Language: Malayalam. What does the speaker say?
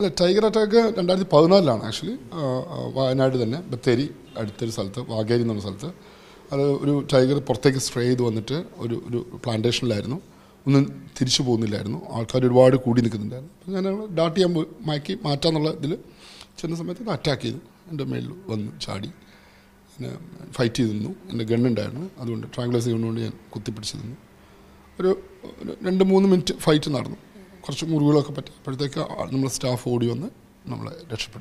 അല്ല ടൈഗർ അറ്റാക്ക് രണ്ടായിരത്തി പതിനാലിലാണ് ആക്ച്വലി വയനാട് തന്നെ ബത്തേരി അടുത്തൊരു സ്ഥലത്ത് വാഗേരി എന്നുള്ള സ്ഥലത്ത്. അത് ഒരു ടൈഗർ പുറത്തേക്ക് സ്ട്രേ ചെയ്ത് വന്നിട്ട് ഒരു ഒരു പ്ലാന്റേഷനിലായിരുന്നു ഒന്നും തിരിച്ചു പോകുന്നില്ലായിരുന്നു. ആൾക്കാർ ഒരുപാട് കൂടി നിൽക്കുന്നുണ്ടായിരുന്നു. ഞാൻ ഡാട്ട് ചെയ്യാൻ പോയി മയക്കി മാറ്റാന്നുള്ള ഇതിൽ ചെന്ന സമയത്ത് അറ്റാക്ക് ചെയ്തു. എന്റെ മേളിൽ വന്ന് ചാടി. പിന്നെ ഫൈറ്റ് ചെയ്ത് നിന്നു. എന്റെ ഗണ്ണുണ്ടായിരുന്നു അതുകൊണ്ട് ട്രാങ്കുലേഴ്സ് ചെയ്യുന്നതുകൊണ്ട് ഞാൻ കുത്തിപ്പിടിച്ച് നിന്നു. ഒരു രണ്ട് മൂന്ന് മിനിറ്റ് ഫൈറ്റ് നടന്നു. കുറച്ച് മുറിവുകളൊക്കെ പറ്റി. അപ്പോഴത്തേക്ക് നമ്മൾ സ്റ്റാഫ് ഓടി വന്ന് നമ്മളെ രക്ഷപ്പെടുത്തി.